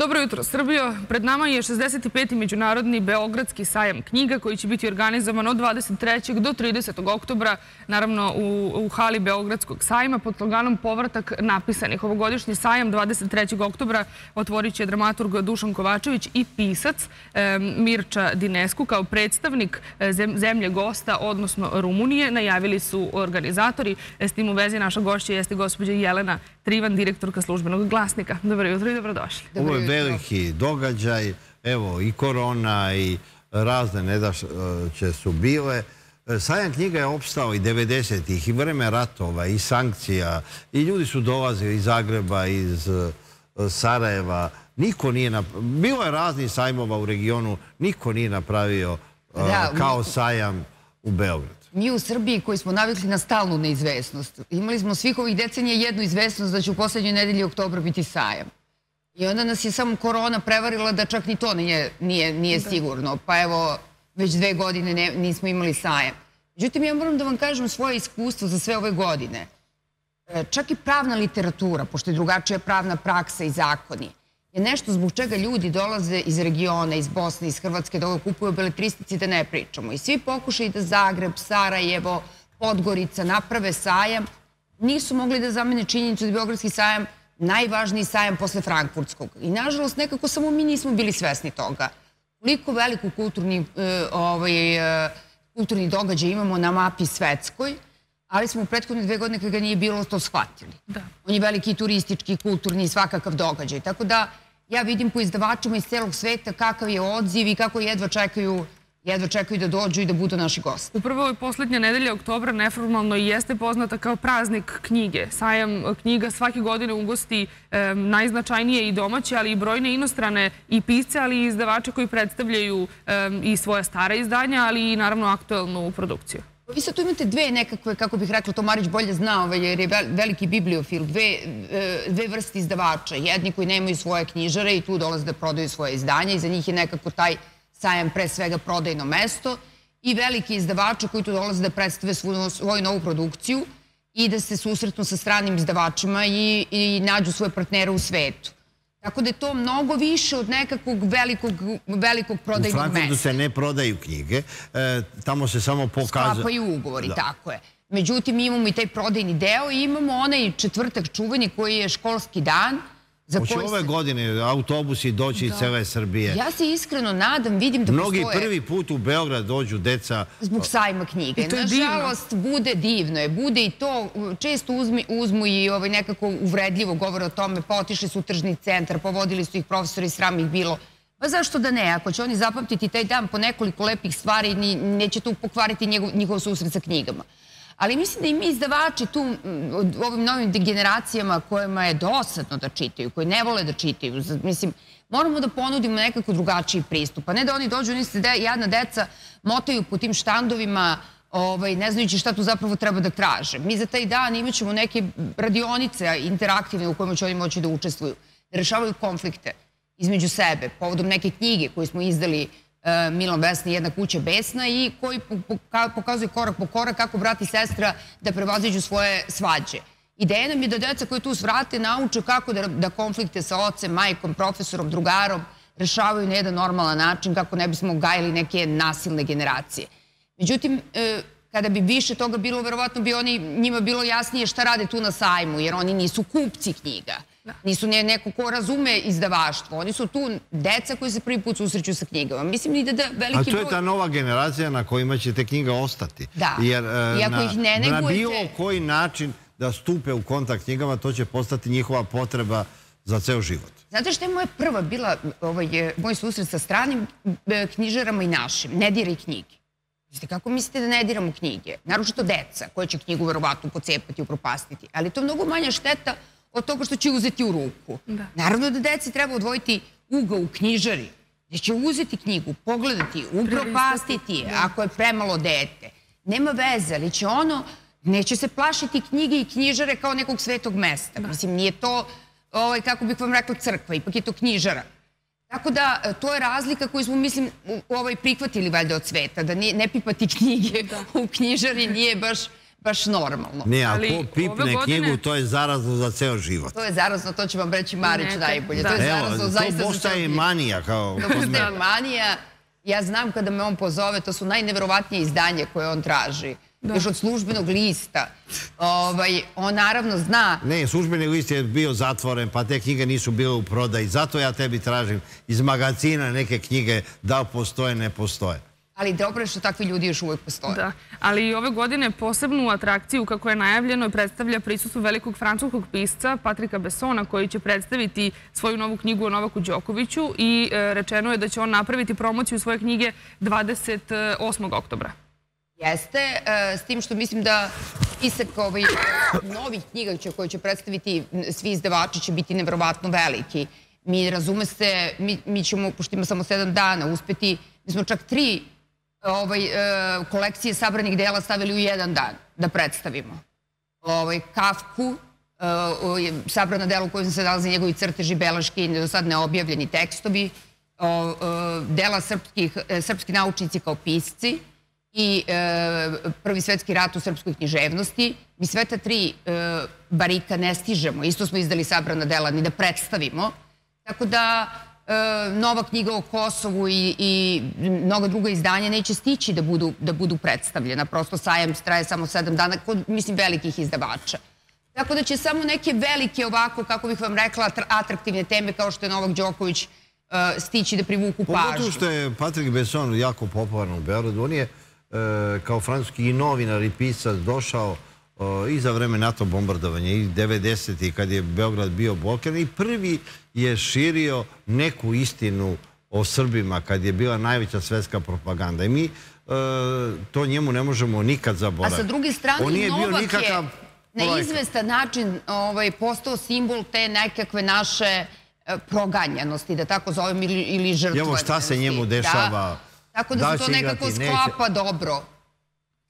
Dobro jutro, Srbijo. Pred nama je 65. Međunarodni Beogradski sajam knjiga koji će biti organizovan od 23. do 30. oktobra, naravno u, u hali Beogradskog sajma pod sloganom Povratak napisanih. Ovogodišnji sajam 23. oktobra otvorit će dramaturg Dušan Kovačević i pisac e, Mirča Dinesku kao predstavnik e, zemlje gosta, odnosno Rumunije. Najavili su organizatori. E, s tim u vezi naša gošća jeste gospođa Jelena Trivan, direktorka službenog glasnika. Dobro jutro i dobrodošli. Ovo je veliki događaj, evo i korona i razne nedaće su bile. Sajam knjiga je opstao i 90-ih i vreme ratova i sankcija i ljudi su dolazili iz Zagreba, iz e, Sarajeva. Niko nije napravio, bilo je raznih sajmova u regionu, niko nije napravio e, kao sajam u Beogradu mi u Srbiji koji smo navikli na stalnu neizvesnost, imali smo svih ovih decenija jednu izvesnost da će u poslednjoj nedelji oktobra biti sajam. I onda nas je samo korona prevarila da čak ni to nije, nije, nije da. sigurno. Pa evo, već dve godine ne, nismo imali sajam. Međutim, ja moram da vam kažem svoje iskustvo za sve ove godine. E, čak i pravna literatura, pošto je drugačija pravna praksa i zakoni, je nešto zbog čega ljudi dolaze iz regiona, iz Bosne, iz Hrvatske, da ovo kupuju beletristici da ne pričamo. I svi pokušaju da Zagreb, Sarajevo, Podgorica naprave sajam, nisu mogli da zamene činjenicu da Beogradski sajam najvažniji sajam posle Frankfurtskog. I nažalost nekako samo mi nismo bili svesni toga. Koliko veliku kulturni, e, ovaj, e, kulturni događaj imamo na mapi svetskoj, ali smo u prethodne dve godine kada ga nije bilo to shvatili. Da. On je veliki turistički, kulturni, svakakav događaj. Tako da ja vidim po izdavačima iz celog sveta kakav je odziv i kako jedva čekaju jedva čekaju da dođu i da budu naši gosti. Upravo je poslednja nedelja oktobra neformalno i jeste poznata kao praznik knjige. Sajam knjiga svake godine ugosti e, najznačajnije i domaće, ali i brojne inostrane i pisce, ali i izdavače koji predstavljaju e, i svoja stara izdanja, ali i naravno aktuelnu produkciju. Vi sad tu imate dve nekakve, kako bih rekla, to Marić bolje zna, ovaj, jer je veliki bibliofil, dve, e, dve vrste izdavača. Jedni koji nemaju svoje knjižare i tu dolaze da prodaju svoje izdanja i za njih je nekako taj sajam pre svega prodajno mesto i veliki izdavača koji tu dolaze da predstave svoju, svoju novu produkciju i da se susretnu sa stranim izdavačima i, i nađu svoje partnere u svetu. Tako da je to mnogo više od nekakvog velikog, velikog prodajnog mesta. U Frankfurtu se ne prodaju knjige, e, tamo se samo pokazuje... Sklapaju ugovori, da. tako je. Međutim, imamo i taj prodajni deo i imamo onaj četvrtak čuveni koji je školski dan, Hoće ove godine autobusi doći iz da. cele Srbije. Ja se iskreno nadam, vidim da postoje... Mnogi prvi put u Beograd dođu deca... Zbog sajma knjige. Nažalost, bude divno je. Bude i to, često uzmu i ovaj, nekako uvredljivo govore o tome, pa otišli su u tržni centar, povodili su ih profesori, sram ih bilo. Pa zašto da ne? Ako će oni zapamtiti taj dan po nekoliko lepih stvari, neće tu pokvariti njihov susret sa knjigama. Ali mislim da i mi izdavači tu, ovim novim generacijama kojima je dosadno da čitaju, koji ne vole da čitaju, mislim, moramo da ponudimo nekako drugačiji pristup. A ne da oni dođu, oni se jadna deca motaju po tim štandovima, ovaj, ne znajući šta tu zapravo treba da traže. Mi za taj dan imat ćemo neke radionice interaktivne u kojima će oni moći da učestvuju, da rešavaju konflikte između sebe, povodom neke knjige koje smo izdali Milan Vesni, jedna kuća besna i koji pokazuje korak po korak kako brat i sestra da prevaziđu svoje svađe. Ideja nam je da deca koje tu svrate nauče kako da, da konflikte sa ocem, majkom, profesorom, drugarom rešavaju na jedan normalan način kako ne bismo gajili neke nasilne generacije. Međutim, e, kada bi više toga bilo, verovatno bi oni, njima bilo jasnije šta rade tu na sajmu, jer oni nisu kupci knjiga. Nisu neko ko razume izdavaštvo. Oni su tu deca koji se prvi put susreću sa knjigama. Mislim i da, da veliki broj... A to je ta nova generacija na kojima će te knjiga ostati. Da. Jer e, na, ih ne negujete... na bilo koji način da stupe u kontakt knjigama, to će postati njihova potreba za ceo život. Znate što je moja prva bila ovaj, moj susret sa stranim e, knjižarama i našim? Ne diraj knjige. Znate, kako mislite da ne diramo knjige? Naručito deca koja će knjigu verovatno pocepati, upropastiti. Ali to je mnogo manja šteta od toga što će uzeti u ruku. Da. Naravno da deci treba odvojiti ugao u knjižari, gde će uzeti knjigu, pogledati, upropastiti je, da. ako je premalo dete. Nema veze, ali će ono, neće se plašiti knjige i knjižare kao nekog svetog mesta. Da. Mislim, nije to, ovaj, kako bih vam rekla, crkva, ipak je to knjižara. Tako da, e, to je razlika koju smo, mislim, ovaj, prihvatili valjda od sveta, da ne, ne pipati knjige da. u knjižari nije baš baš normalno. Ne, a ko pipne knjigu, to je zarazno za ceo život. To je zarazno, to će vam reći Marić najbolje. To je zarazno zaista za To postaje manija. Kao... To postaje manija. Ja znam kada me on pozove, to su najneverovatnije izdanje koje on traži. Još od službenog lista. Ovaj, on naravno zna... Ne, službeni list je bio zatvoren, pa te knjige nisu bile u prodaji. Zato ja tebi tražim iz magazina neke knjige da postoje, ne postoje. Ali dobro je što takvi ljudi još uvijek postoje. Da, ali i ove godine posebnu atrakciju, kako je najavljeno, predstavlja prisutu velikog francuskog pisca Patrika Bessona, koji će predstaviti svoju novu knjigu o Novaku Đokoviću i e, rečeno je da će on napraviti promociju svoje knjige 28. oktobra. Jeste, e, s tim što mislim da spisak ovaj, novih knjiga koje će predstaviti svi izdavači će biti nevrovatno veliki. Mi, razume se, mi, mi ćemo, pošto ima samo sedam dana, uspeti, mi smo čak tri ovaj, e, kolekcije sabranih dela stavili u jedan dan da predstavimo. Ovaj, Kafku, e, sabrana dela u kojoj se nalaze njegovi crteži, beleški, do sad neobjavljeni tekstovi, e, dela srpskih, srpski naučnici kao pisci i prvi svetski rat u srpskoj književnosti. Mi sve ta tri barika ne stižemo. Isto smo izdali sabrana dela ni da predstavimo. Tako da E, nova knjiga o Kosovu i, i mnoga druga izdanja neće stići da budu, da budu predstavljena. Prosto sajam traje samo sedam dana kod, mislim, velikih izdavača. Tako da će samo neke velike ovako, kako bih vam rekla, atraktivne teme kao što je Novak Đoković uh, stići da privuku pažnju. Pogotovo što je Patrik Besson jako popularan u Beogradu. On je uh, kao francuski novinar i pisac došao i za vreme NATO bombardovanja i 90. kad je Beograd bio blokiran i prvi je širio neku istinu o Srbima kad je bila najveća svetska propaganda. I mi e, to njemu ne možemo nikad zaboraviti. A sa druge strane, Novak je na izvestan način ovaj, postao simbol te nekakve naše e, proganjanosti, da tako zovem, ili žrtvovanosti. Evo šta se njemu dešava. Tako da se to nekako sklapa dobro ta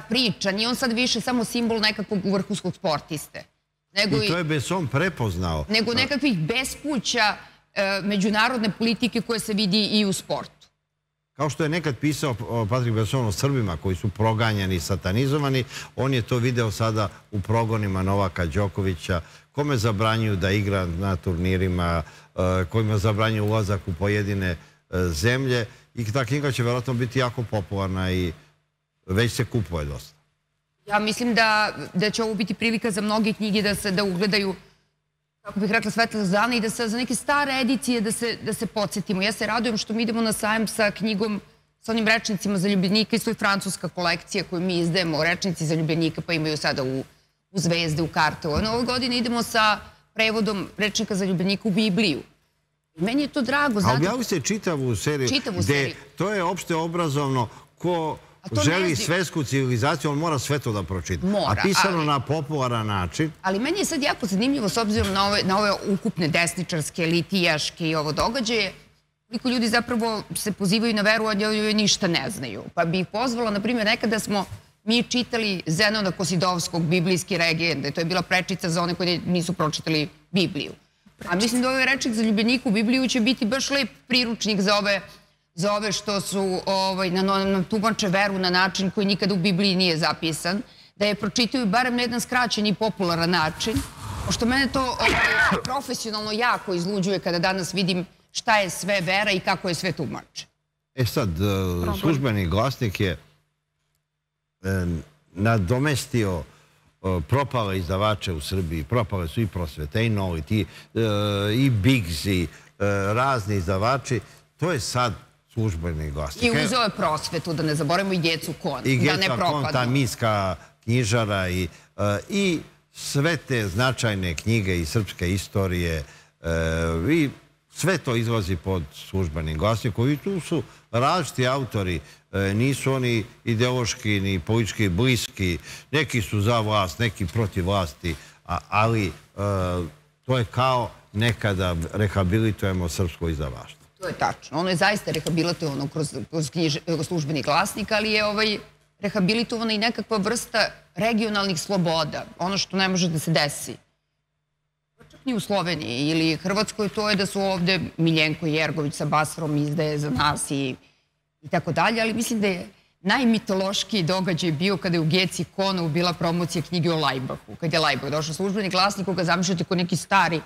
priča. Nije on sad više samo simbol nekakvog vrhunskog sportiste. Nego I to je Beson prepoznao. Nego nekakvih bespuća e, međunarodne politike koje se vidi i u sportu. Kao što je nekad pisao Patrik Besson o Srbima koji su proganjani, satanizovani, on je to video sada u progonima Novaka Đokovića, kome zabranjuju da igra na turnirima, e, kojima zabranjuju ulazak u pojedine e, zemlje. I ta knjiga će vjerojatno biti jako popularna i već se kupuje dosta. Ja mislim da, da će ovo biti prilika za mnoge knjige da se da ugledaju kako bih rekla, svetla zana i da se za neke stare edicije da se, da se podsjetimo. Ja se radujem što mi idemo na sajem sa knjigom sa onim rečnicima za ljubljenika i svoj francuska kolekcija koju mi izdajemo, rečnici za ljubljenika pa imaju sada u, u zvezde, u karte. Ove godine idemo sa prevodom rečnika za ljubljenika u Bibliju. Meni je to drago. A objavili ste čitavu seriju. Čitavu seriju. To je opšte obrazovno ko želi svetsku civilizaciju, on mora sve to da pročita. Mora. A pisano na popularan način. Ali meni je sad jako zanimljivo s obzirom na ove, na ove ukupne desničarske, litijaške i ovo događaje, koliko ljudi zapravo se pozivaju na veru, a joj ništa ne znaju. Pa bih pozvala, na primjer, nekada smo mi čitali Zenona Kosidovskog, biblijski regende. To je bila prečica za one koji nisu pročitali Bibliju. A mislim da ovaj rečnik za ljubljeniku Bibliju će biti baš lep priručnik za ove za ove što su ovaj, na, tumače veru na način koji nikada u Bibliji nije zapisan, da je pročitaju barem na jedan skraćen i popularan način, pošto mene to ovaj, profesionalno jako izluđuje kada danas vidim šta je sve vera i kako je sve tumače. E sad, e, službeni glasnik je e, nadomestio e, propale izdavače u Srbiji, propale su i prosvete, i Novi, i i razni izdavači. To je sad službeni glasnik. I uzeo je prosvetu, da ne zaboravimo i djecu kon, I da ne propadnu. kon, ta miska knjižara i, e, i sve te značajne knjige i srpske istorije e, i sve to izlazi pod službenim glasnikom i tu su različiti autori, e, nisu oni ideološki ni politički bliski, neki su za vlast, neki protiv vlasti, ali to je kao nekada rehabilitujemo srpsko izdavaštvo. To je tačno. Ono je zaista rehabilitovano kroz, kroz službeni glasnik, ali je ovaj rehabilitovana i nekakva vrsta regionalnih sloboda. Ono što ne može da se desi. Čak ni u Sloveniji ili Hrvatskoj, to je da su ovde Miljenko Jergović sa Basrom izdaje za nas i, i tako dalje, ali mislim da je najmitološkiji događaj bio kada je u Geci Konu bila promocija knjige o Lajbahu. Kad je Lajbah došao službeni glasnik, koga zamišljate kao neki stari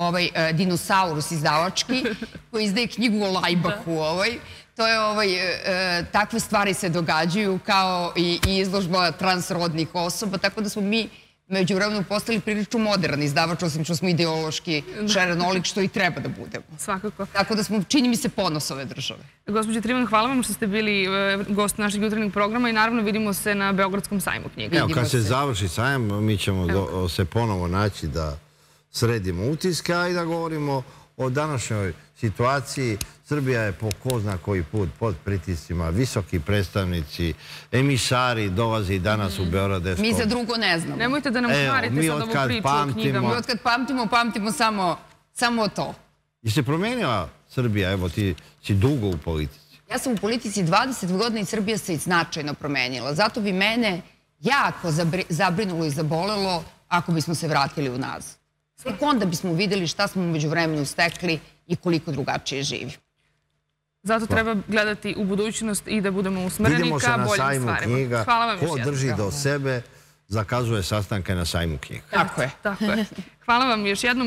ovaj, uh, dinosaurus izdavački, koji izdaje knjigu o Lajbahu. Da. Ovaj. To je, ovaj, uh, takve stvari se događaju kao i, i izložba transrodnih osoba, tako da smo mi među vremenu postali prilično modern izdavač, osim što smo ideološki šarenolik, što i treba da budemo. Svakako. Tako da smo, čini mi se, ponos ove države. Gospođe Trivan, hvala vam što ste bili e, gost našeg jutarnjeg programa i naravno vidimo se na Beogradskom sajmu knjiga. Evo, kad se završi sajam, mi ćemo do, se ponovo naći da sredimo utiske, a i da govorimo o današnjoj situaciji. Srbija je po ko zna koji put pod pritiscima, visoki predstavnici, emisari dolazi danas u Beograd. Mi za drugo ne znamo. Nemojte da nam šarite sad ovu priču o knjigama. Mi od kad pamtimo, pamtimo samo, samo to. I se promenila Srbija? Evo, ti si dugo u politici. Ja sam u politici 20 godina i Srbija se značajno promenila. Zato bi mene jako zabrinulo i zabolelo ako bismo se vratili u nazad. Tek onda bismo videli šta smo umeđu vremenu stekli i koliko drugačije živi. Zato treba gledati u budućnost i da budemo usmereni ka boljim stvarima. Knjiga. Hvala vam još Ko drži do sebe, zakazuje sastanke na sajmu knjiga. Tako je. Tako je. Hvala vam još jednom.